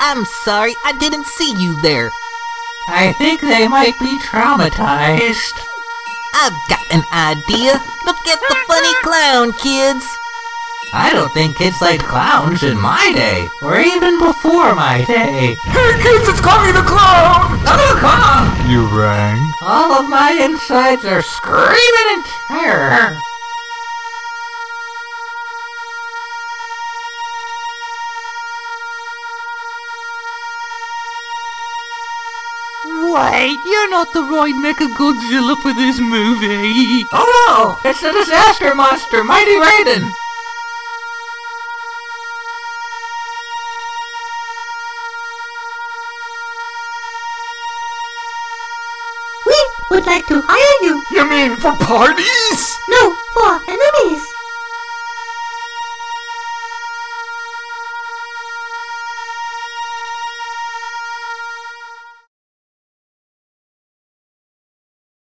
I'm sorry, I didn't see you there. I think they might be traumatized. I've got an idea. Look at the funny clown, kids. I don't think kids liked clowns in my day, or even before my day. Hey kids, it's Congy the Clown! Uncle Kong! You rang? All of my insides are screaming in terror. Wait, you're not the right Mecha Godzilla for this movie. Oh no! It's the disaster monster, Mighty Radon! We would like to hire you. You mean for parties?